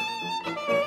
Música